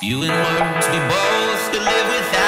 You and words, we both could live without.